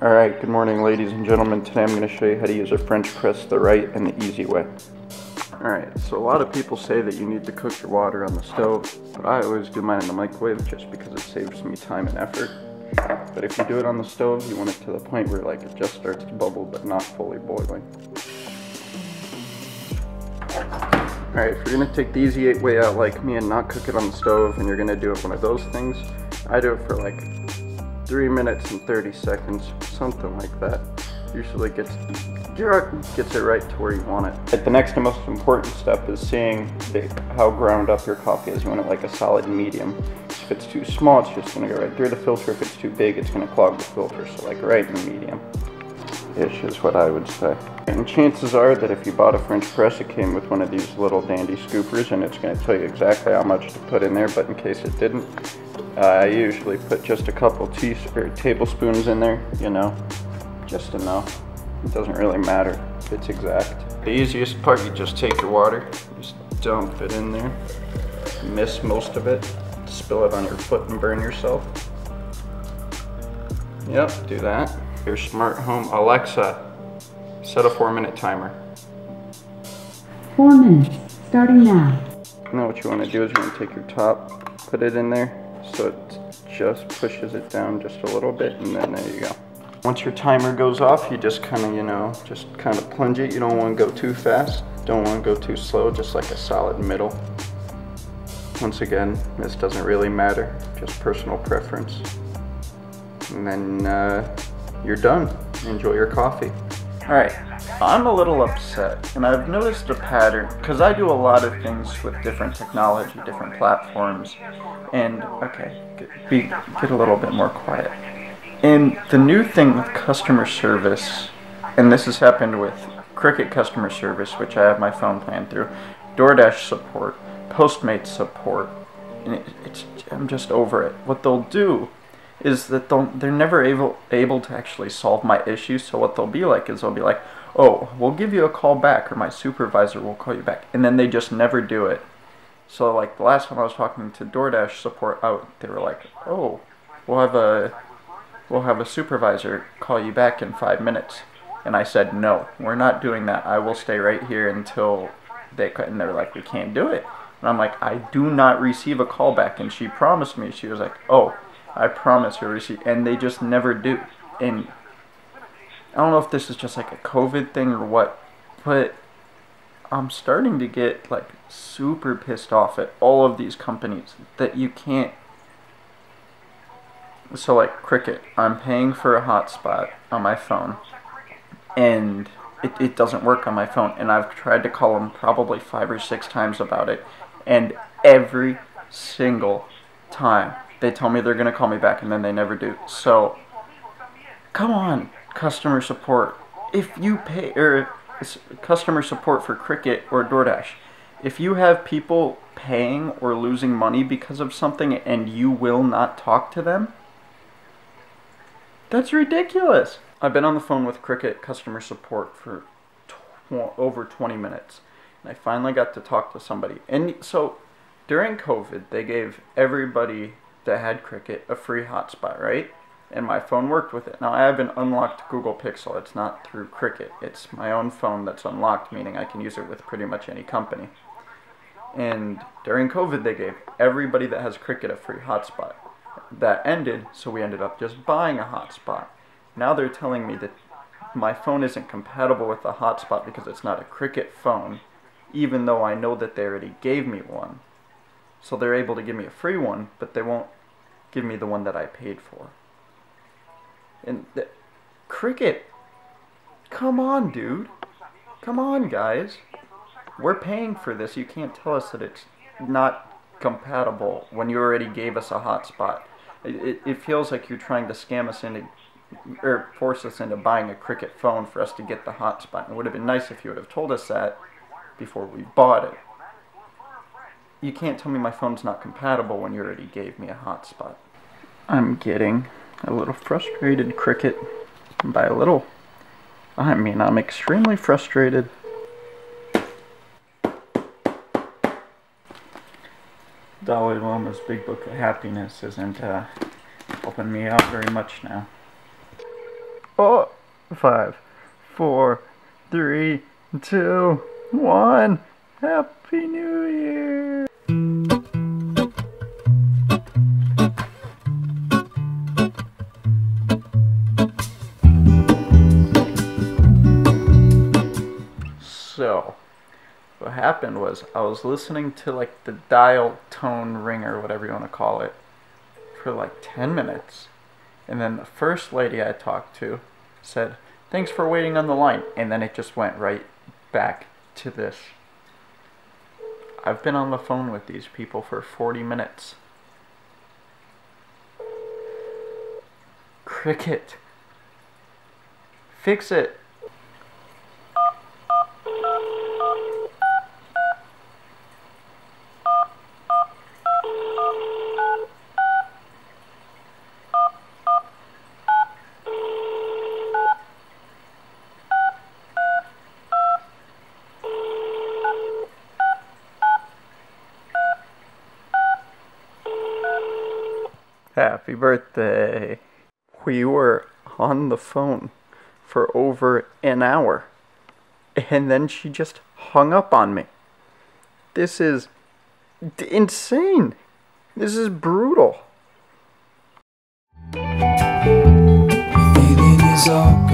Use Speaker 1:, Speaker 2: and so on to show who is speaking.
Speaker 1: Alright, good morning ladies and gentlemen. Today I'm going to show you how to use a French press the right and the easy way. Alright, so a lot of people say that you need to cook your water on the stove, but I always do mine in the microwave just because it saves me time and effort. But if you do it on the stove, you want it to the point where like it just starts to bubble but not fully boiling. Alright, if you're going to take the easy way out like me and not cook it on the stove and you're going to do it one of those things, I do it for like 3 minutes and 30 seconds, something like that. Usually gets gets it right to where you want it. The next and most important step is seeing the, how ground up your coffee is. You want it like a solid medium. If it's too small, it's just gonna go right through the filter. If it's too big, it's gonna clog the filter. So like right in the medium ish is what I would say. And chances are that if you bought a French press, it came with one of these little dandy scoopers and it's going to tell you exactly how much to put in there, but in case it didn't, uh, I usually put just a couple or tablespoons in there, you know, just enough. It doesn't really matter if it's exact. The easiest part, you just take your water, just dump it in there, miss most of it, spill it on your foot and burn yourself. Yep, do that. Your smart home Alexa, set a four minute timer.
Speaker 2: Four minutes, starting now.
Speaker 1: Now what you want to do is you want to take your top, put it in there, so it just pushes it down just a little bit and then there you go. Once your timer goes off, you just kind of, you know, just kind of plunge it. You don't want to go too fast, don't want to go too slow, just like a solid middle. Once again, this doesn't really matter, just personal preference. And then uh, you're done. Enjoy your coffee. Alright, I'm a little upset, and I've noticed a pattern, because I do a lot of things with different technology, different platforms, and, okay, get, be, get a little bit more quiet. And the new thing with customer service, and this has happened with Cricket customer service, which I have my phone plan through, DoorDash support, Postmates support, and it, it's, I'm just over it. What they'll do is that they're never able able to actually solve my issues. So what they'll be like is they'll be like, "Oh, we'll give you a call back, or my supervisor will call you back," and then they just never do it. So like the last time I was talking to DoorDash support out, they were like, "Oh, we'll have a we'll have a supervisor call you back in five minutes," and I said, "No, we're not doing that. I will stay right here until they." And they're like, "We can't do it." And I'm like, I do not receive a call back. And she promised me, she was like, oh, I promise receive. And they just never do. And I don't know if this is just like a COVID thing or what, but I'm starting to get like super pissed off at all of these companies that you can't. So, like Cricket, I'm paying for a hotspot on my phone, and it, it doesn't work on my phone. And I've tried to call them probably five or six times about it, and every single time they tell me they're going to call me back and then they never do. So, come on, customer support. If you pay, or customer support for Cricket or DoorDash, if you have people paying or losing money because of something and you will not talk to them, that's ridiculous. I've been on the phone with Cricket customer support for tw over 20 minutes. And I finally got to talk to somebody. And so during COVID, they gave everybody that had Cricket a free hotspot, right? And my phone worked with it. Now I have an unlocked Google Pixel. It's not through Cricket. It's my own phone that's unlocked, meaning I can use it with pretty much any company. And during COVID, they gave everybody that has Cricket a free hotspot. That ended, so we ended up just buying a hotspot. Now they're telling me that my phone isn't compatible with the hotspot because it's not a Cricket phone, even though I know that they already gave me one. So they're able to give me a free one, but they won't give me the one that I paid for. And the, Cricket, come on, dude. Come on, guys. We're paying for this. You can't tell us that it's not compatible when you already gave us a hotspot. It, it, feels like you're trying to scam us into, or force us into buying a Cricket phone for us to get the hotspot. It would have been nice if you would have told us that before we bought it you can't tell me my phone's not compatible when you already gave me a hotspot. I'm getting a little frustrated, Cricket. By a little, I mean I'm extremely frustrated. Dalai Lama's Big Book of Happiness isn't uh, helping me out very much now. Oh, five, four, three, two, one. Happy New Year. What happened was I was listening to like the dial tone ringer, whatever you want to call it, for like 10 minutes. And then the first lady I talked to said, Thanks for waiting on the line. And then it just went right back to this. I've been on the phone with these people for 40 minutes. Cricket. Fix it. Happy birthday. We were on the phone for over an hour. And then she just hung up on me. This is insane. This is brutal.
Speaker 3: Is all